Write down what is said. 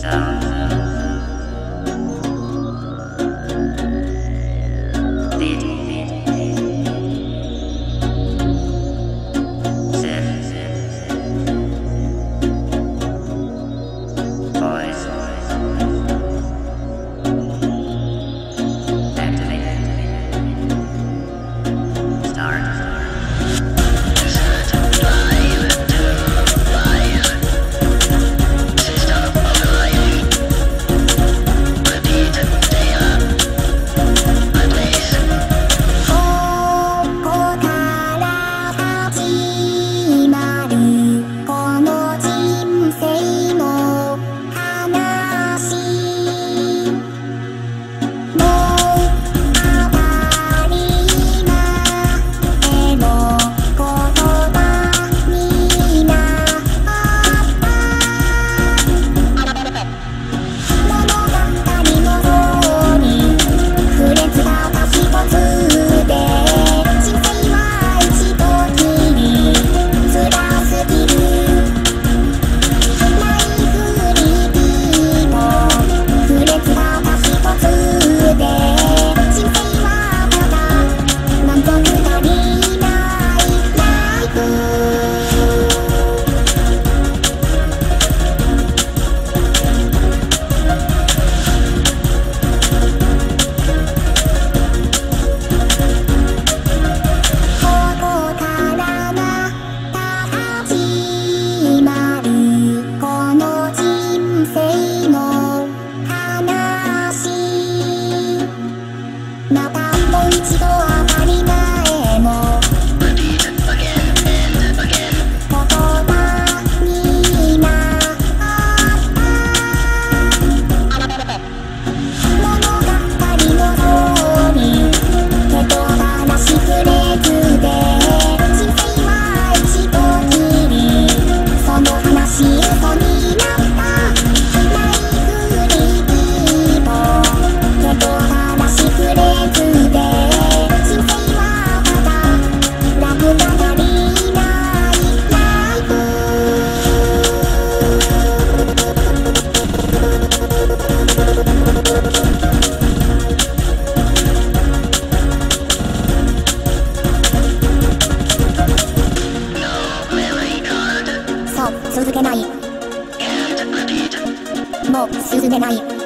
Some Mama. も沈んでない。